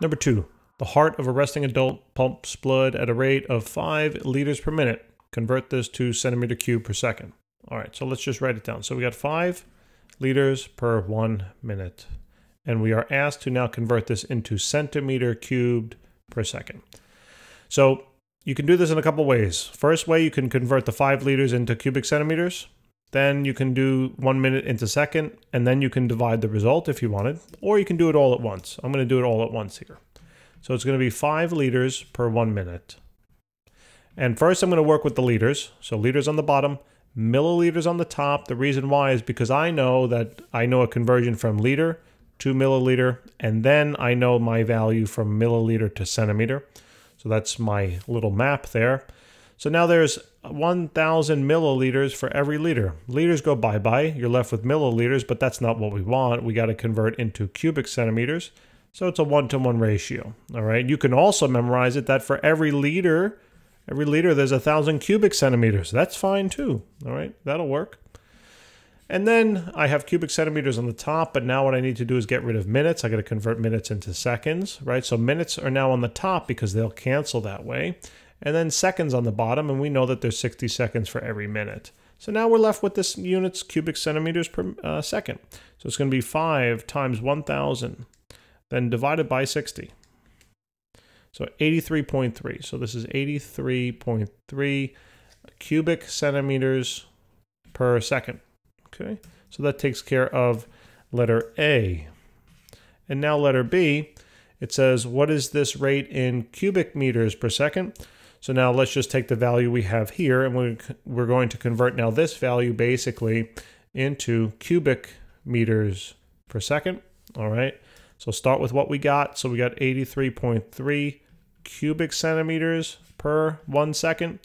Number two, the heart of a resting adult pumps blood at a rate of 5 liters per minute. Convert this to centimeter cube per second. All right, so let's just write it down. So we got 5 liters per one minute. And we are asked to now convert this into centimeter cubed per second. So you can do this in a couple ways. First way, you can convert the 5 liters into cubic centimeters. Then you can do one minute into second, and then you can divide the result if you wanted, or you can do it all at once. I'm going to do it all at once here. So it's going to be 5 liters per one minute. And first I'm going to work with the liters. So liters on the bottom, milliliters on the top. The reason why is because I know that I know a conversion from liter to milliliter, and then I know my value from milliliter to centimeter. So that's my little map there. So now there's 1,000 milliliters for every liter. Liters go bye-bye. You're left with milliliters, but that's not what we want. We got to convert into cubic centimeters. So it's a one-to-one ratio. All right. You can also memorize it that for every liter, every liter there's a thousand cubic centimeters. That's fine too. All right. That'll work. And then I have cubic centimeters on the top, but now what I need to do is get rid of minutes. I got to convert minutes into seconds, right? So minutes are now on the top because they'll cancel that way. And then seconds on the bottom, and we know that there's 60 seconds for every minute. So now we're left with this units cubic centimeters per uh, second. So it's going to be 5 times 1,000, then divided by 60. So 83.3. So this is 83.3 cubic centimeters per second. Okay, so that takes care of letter A. And now letter B, it says, what is this rate in cubic meters per second? So now let's just take the value we have here and we're, going to convert now this value basically into cubic meters per second. All right, so start with what we got. So we got 83.3 cubic centimeters per one second.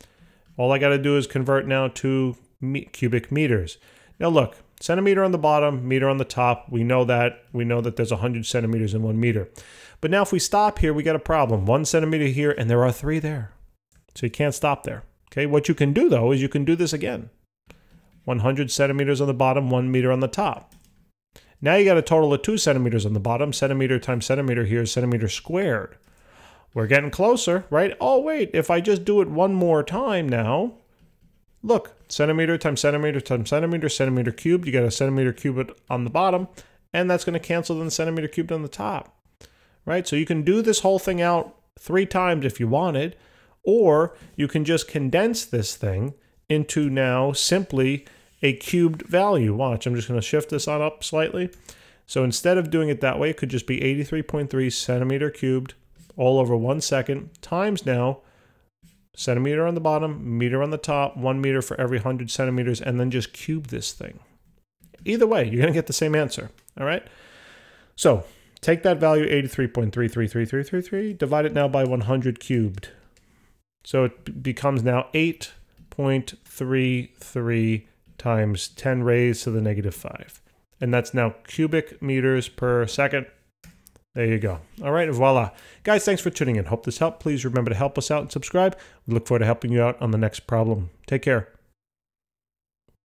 All I got to do is convert now to me cubic meters. Now look, centimeter on the bottom, meter on the top. We know that. We know that there's 100 centimeters in one meter. But now if we stop here, we got a problem. One centimeter here, and there are three there. So you can't stop there. Okay, what you can do though is you can do this again. 100 centimeters on the bottom, one meter on the top. Now you got a total of two centimeters on the bottom. Centimeter times centimeter here is centimeter squared. We're getting closer, right? Oh, wait, if I just do it one more time now, look, centimeter times centimeter times centimeter, centimeter cubed, you got a centimeter cubed on the bottom, and that's going to cancel the centimeter cubed on the top, right? So you can do this whole thing out three times if you wanted, or you can just condense this thing into now simply a cubed value. Watch, I'm just going to shift this on up slightly. So instead of doing it that way, it could just be 83.3 centimeter cubed all over one second times now centimeter on the bottom, meter on the top, one meter for every 100 centimeters, and then just cube this thing. Either way, you're going to get the same answer. All right. So take that value 83.33333, divide it now by 100 cubed. So it becomes now 8.33 times 10 raised to the negative 5. And that's now cubic meters per second. There you go. All right, voila. Guys, thanks for tuning in. Hope this helped. Please remember to help us out and subscribe. We look forward to helping you out on the next problem. Take care.